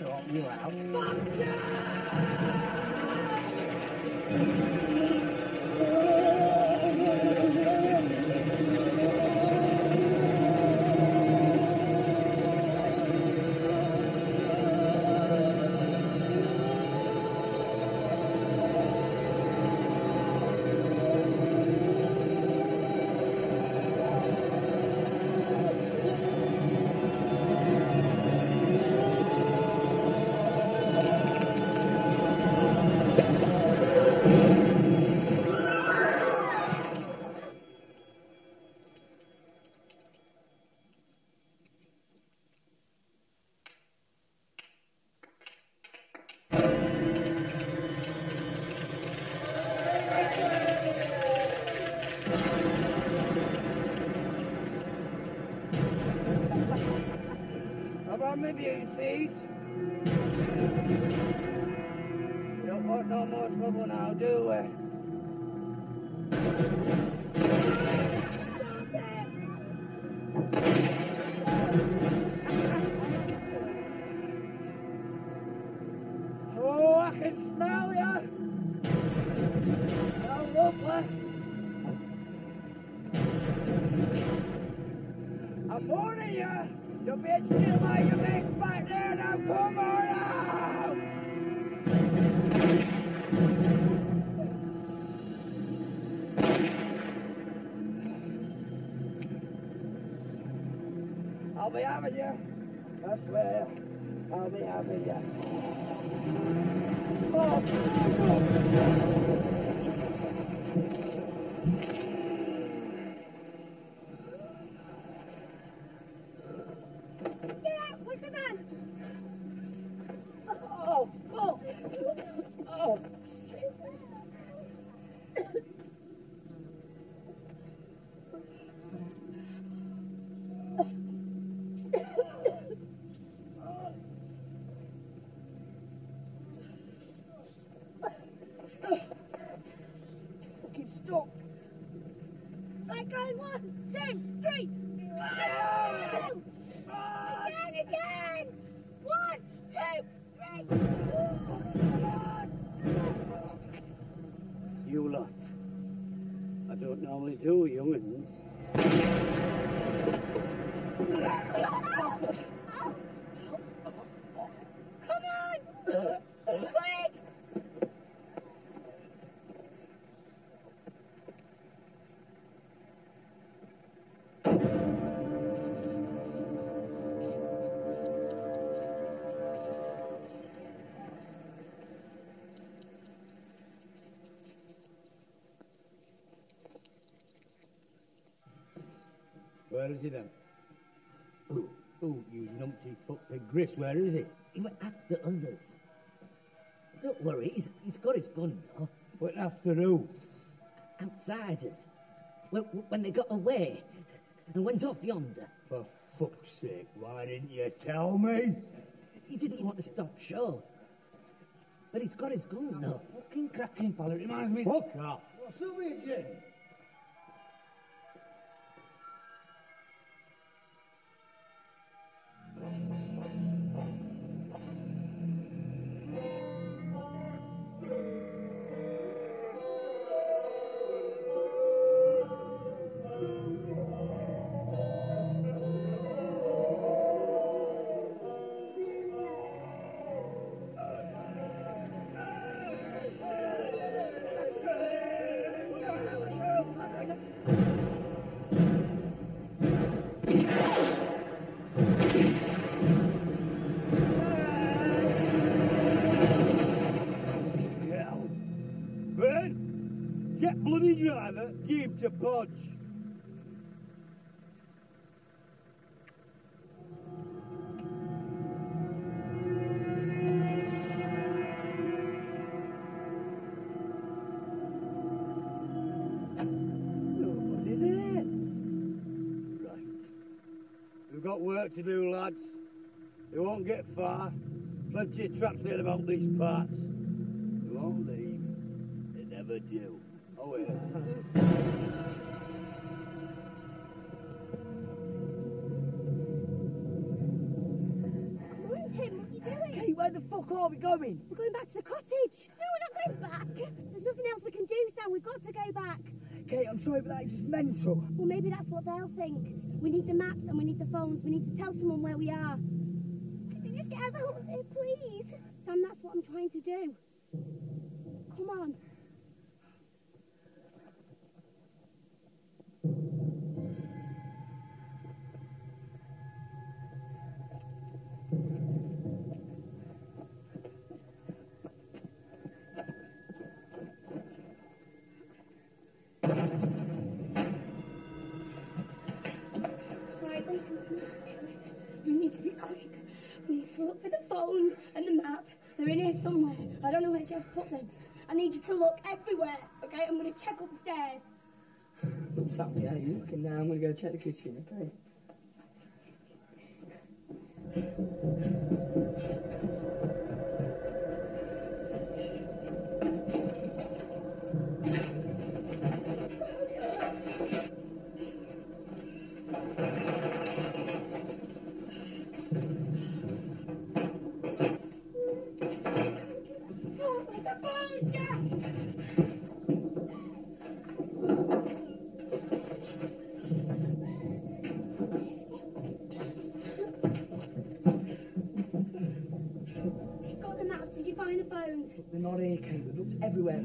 sụp nhưng mà ông. you lot. I don't normally do young'uns. Come on! Uh, Where is he then? Oh, oh, you numpty fuck pig Gris, where is he? He went after others. Don't worry, he's, he's got his gun now. Went after who? Outsiders. When, when they got away and went off yonder. For fuck's sake, why didn't you tell me? He didn't want to stop short. But he's got his gun now. Fucking cracking fella, it reminds me. Fuck off. What's up with you, work to do, lads. We won't get far. Plenty of traps here about these parts. We won't leave. They never do. Oh, yeah. Come on, Tim, what are you doing? Kate, where the fuck are we going? We're going back to the cottage. No, we're not going back. There's nothing else we can do, Sam. We've got to go back. Kate, I'm sorry, but that is just mental. Well, maybe that's what they'll think. We need the maps and we need the phones. We need to tell someone where we are. Can you just get us out of here, please? Sam, that's what I'm trying to do. Come on. We need to be quick. We need to look for the phones and the map. They're in here somewhere. I don't know where Jeff put them. I need you to look everywhere, okay? I'm going to check upstairs. Look, Sam, yeah, you looking now. I'm going to go check the kitchen, okay?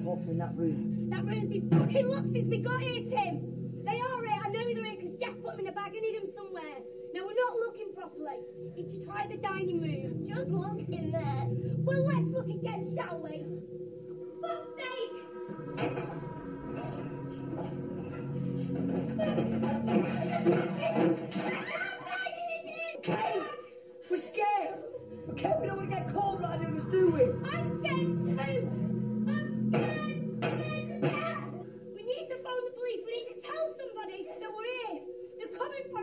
Looked everywhere apart from in that room. That room's been fucking locked since we got here, Tim. They are here. I know they're here because Jeff put them in a bag. I need them somewhere. Now, we're not looking properly. Did you try the dining room? Just look in there. Well, let's look again, shall we? Fuck's sake! Kate! We're scared! Okay, we don't want to get caught like they was doing. I'm scared too.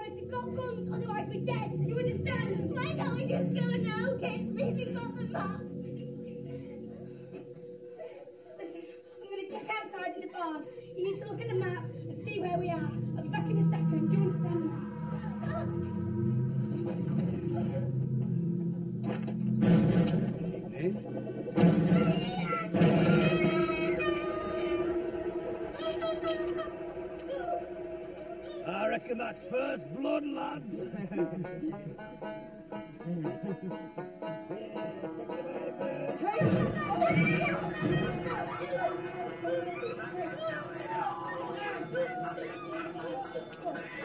Us. They've got guns. Otherwise, we're dead. Do you understand? Why can't we just go now, kids? We've got the map. Listen, I'm going to check outside in the barn. You need to look at the map and see where we are. I'll be back in a second. Do you understand that? I reckon that's first blood, lad.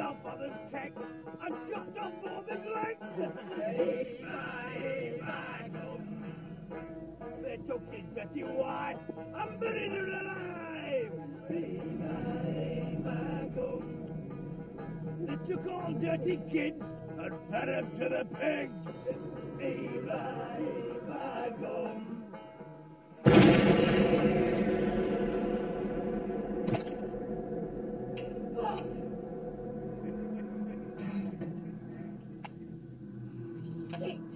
grandfather's cake and chopped off both his legs. Hey, my, hey. They took his dirty wife and buried her alive. They took all dirty kids and fed them to the pigs. Hey, my, gum.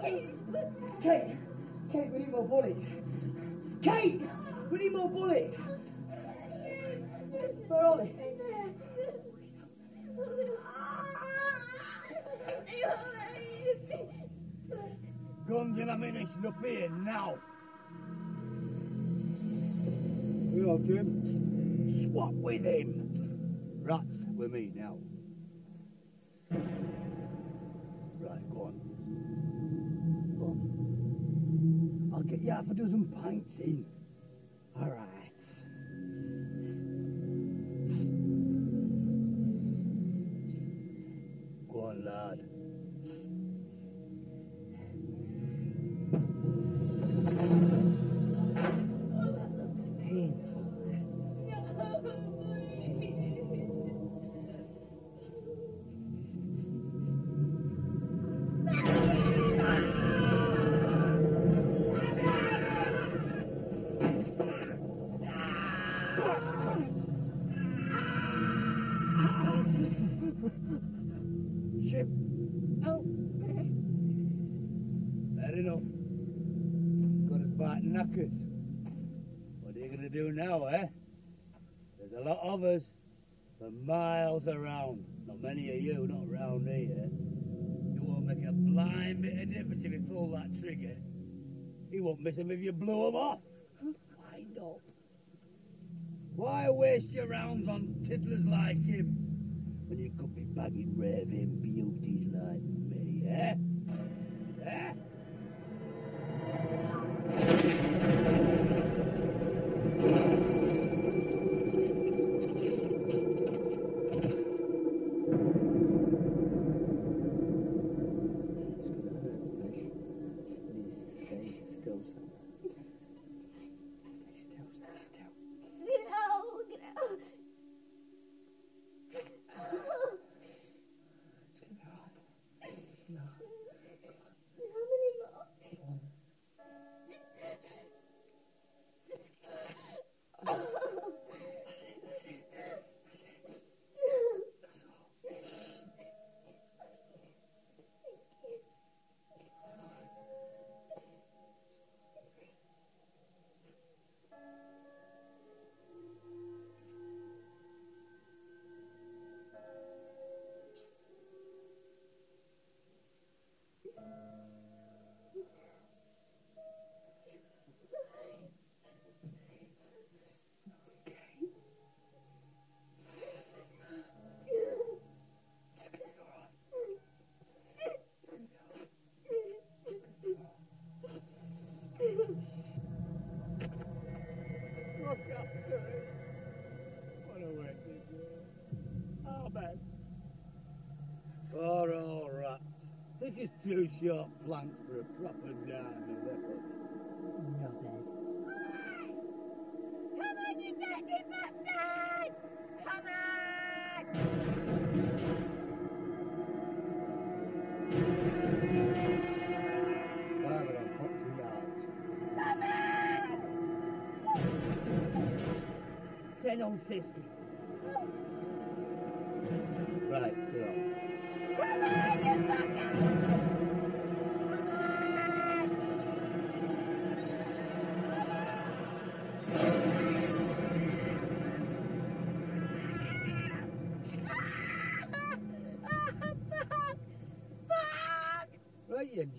Kate, Kate, we need more bullets. Kate, we need more bullets. Where are they? Guns and ammunition up here now. You up, Jim? Swap with him. Rats with me now. Get you half a dozen pints in. All right. You, not round here. You won't make a blind bit of difference if you pull that trigger. You won't miss him if you blow him off. Wind up. Why waste your rounds on tiddlers like him when you could be bagging raving beauties like me, eh? Eh? Stay is two short for a proper diamond. No bed. Come on, you dirty bastard! Come on! Whatever, I'll put two yards. Come on! Ten on fifty.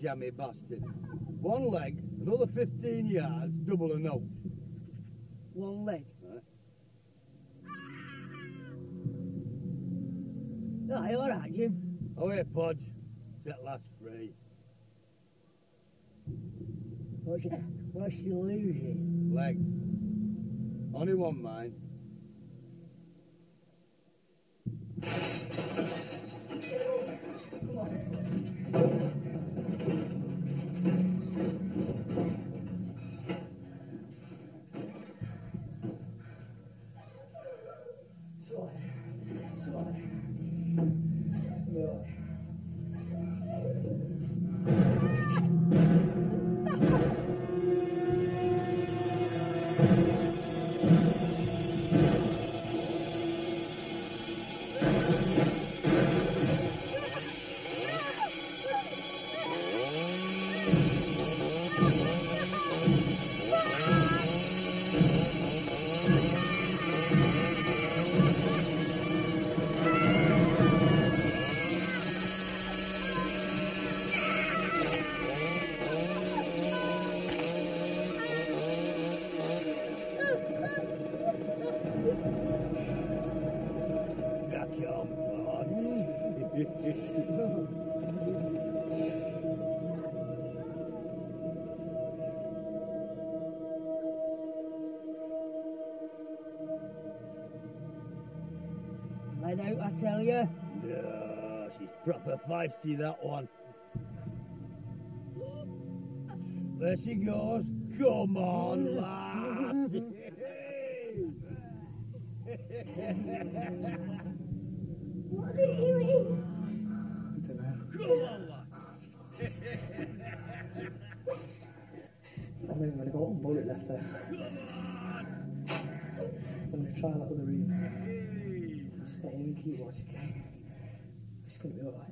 Jammy bastard. One leg, another 15 yards, double a note. One leg. Ah, Aye, all right, Jim. Oh, here, Podge. Set last free. What's, what's you losing? Leg. Only one, mind. Tell you. No, she's proper feisty, that one. There she goes. Come on, lad. What are they doing? Come on, lad. I've only got one bullet left there. I'm going to try that other room. Stay and keep watching, okay? It's going to be alright.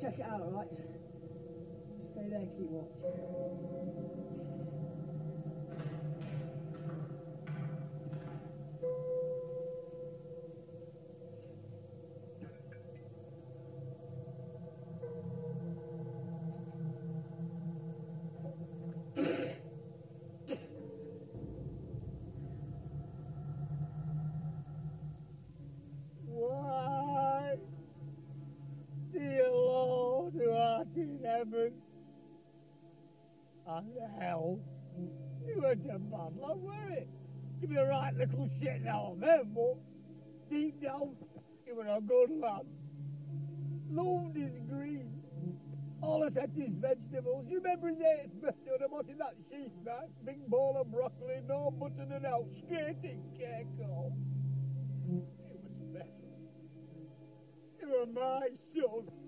Check it out, alright? Stay there, keep watch. And hell, you a bad lad, were it? You be a right little shit now and then, but deep down, you were a good lad. Loved his green. All said his vegetables. You remember his eighth birthday when I that sheath knife? Big ball of broccoli, no mutton and out, straight in home. He was better. You were my son.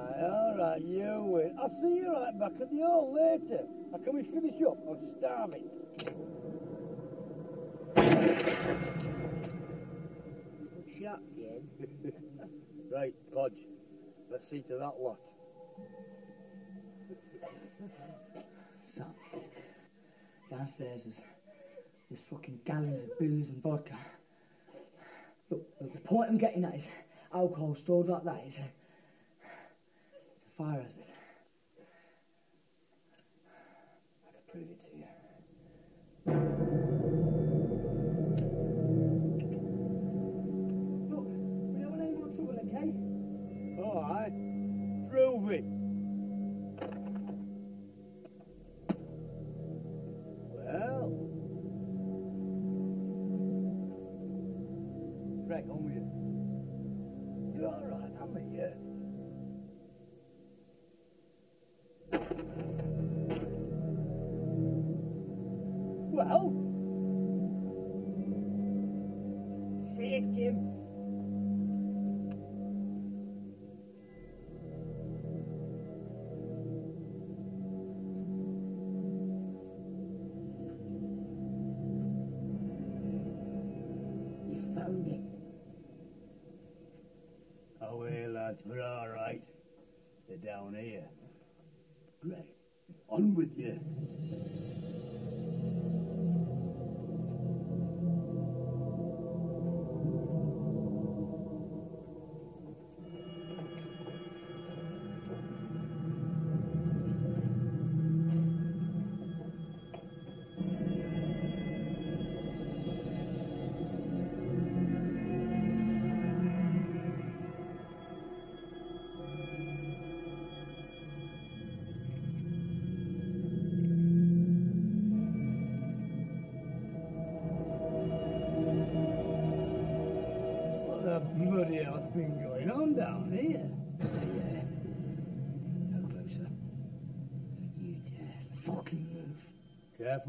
All right, all right, you win. I'll see you right back at the hall later. Now, can we finish up? I'm starving. Shut, Jim. right, Podge, let's see to that lot. So, downstairs is there's fucking gallons of booze and vodka. Look, look, the point I'm getting at is alcohol stored like that is it's a fire. I could prove it to you.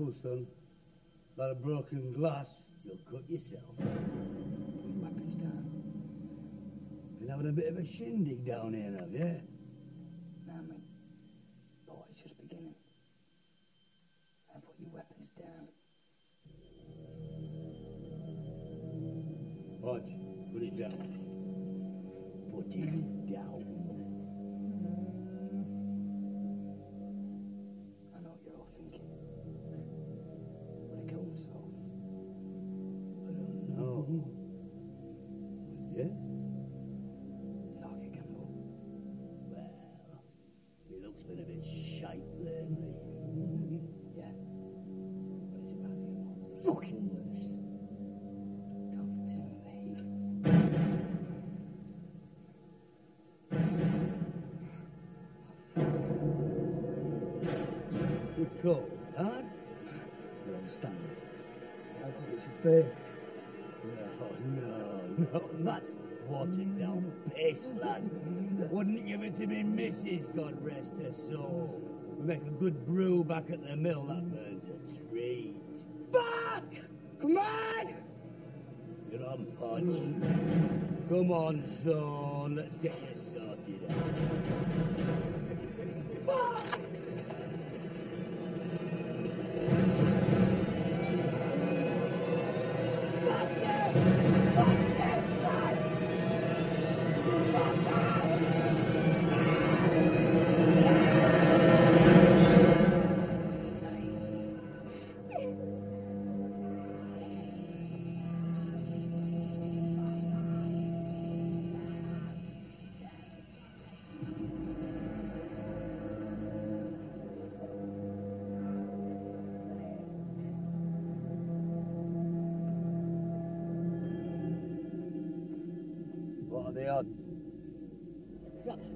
Careful, son. Lot of broken glass. You'll cut yourself. Put your weapons down. Been having a bit of a shindig down here, have you? Wouldn't give it to me missus, God rest her soul. We make a good brew back at the mill that burns a treat. Fuck! Come on! You're on punch. Come on, son, let's get you sorted out. What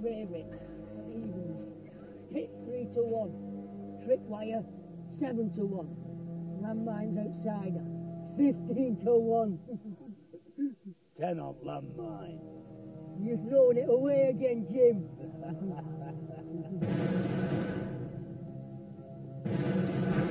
Raywick. Evens. Pit 3 to 1. Tripwire 7 to 1. Landmines outsider 15 to 1. Ten on landmine. You've thrown it away again, Jim.